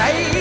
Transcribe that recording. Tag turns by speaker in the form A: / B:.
A: say